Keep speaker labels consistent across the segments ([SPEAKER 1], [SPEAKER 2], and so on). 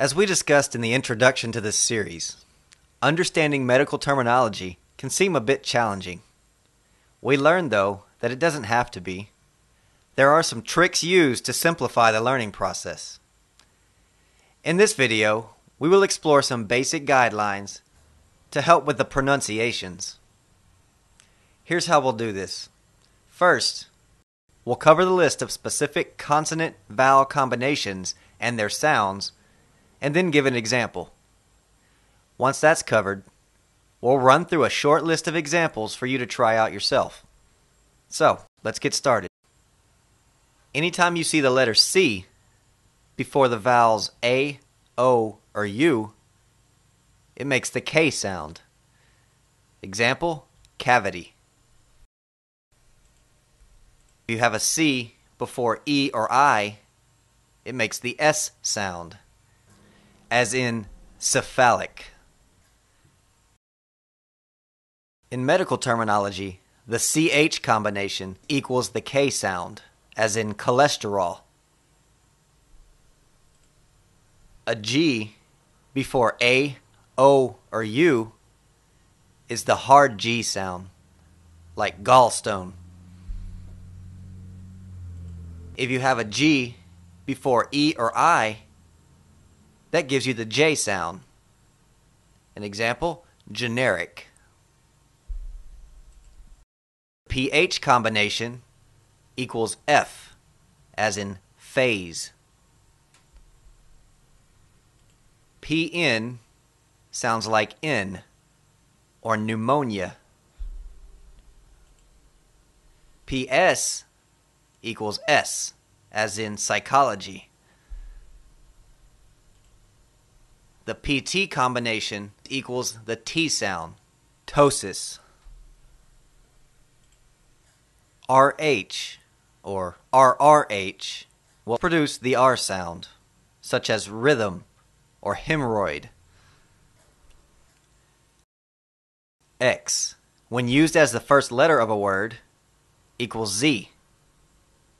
[SPEAKER 1] As we discussed in the introduction to this series, understanding medical terminology can seem a bit challenging. We learned, though, that it doesn't have to be. There are some tricks used to simplify the learning process. In this video, we will explore some basic guidelines to help with the pronunciations. Here's how we'll do this. First, we'll cover the list of specific consonant vowel combinations and their sounds, and then give an example. Once that's covered, we'll run through a short list of examples for you to try out yourself. So, let's get started. Anytime you see the letter C before the vowels A, O, or U, it makes the K sound. Example, cavity. If you have a C before E or I, it makes the S sound, as in cephalic. In medical terminology, the CH combination equals the K sound, as in cholesterol. A G before A, O, or U is the hard G sound, like gallstone. If you have a G before E or I, that gives you the J sound. An example, generic. pH combination equals F, as in phase. PN sounds like N or pneumonia. PS equals S, as in psychology. The PT combination equals the T sound, ptosis. RH or RRH will produce the R sound, such as rhythm or hemorrhoid. X, when used as the first letter of a word, equals Z,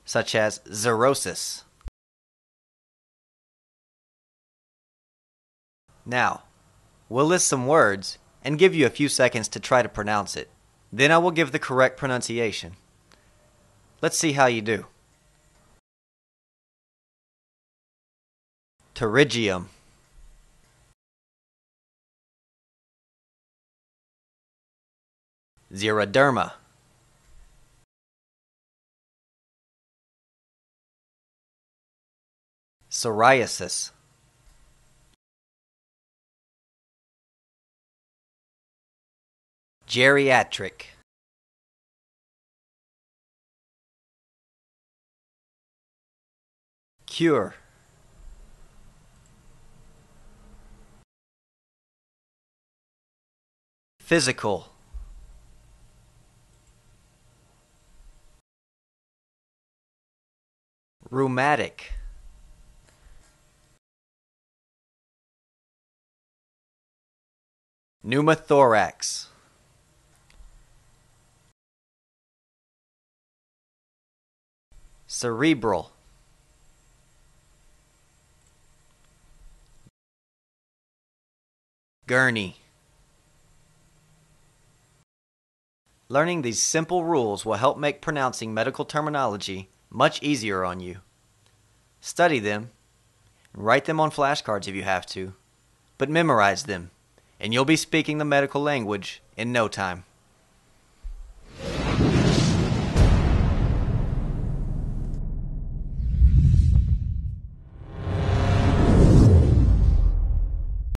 [SPEAKER 1] such as xerosis. Now, we'll list some words and give you a few seconds to try to pronounce it. Then I will give the correct pronunciation. Let's see how you do. Pterygium. Xeroderma. Psoriasis. Geriatric. Cure. Physical. Rheumatic. Pneumothorax. Cerebral. Gurney. Learning these simple rules will help make pronouncing medical terminology much easier on you. Study them, write them on flashcards if you have to, but memorize them, and you'll be speaking the medical language in no time.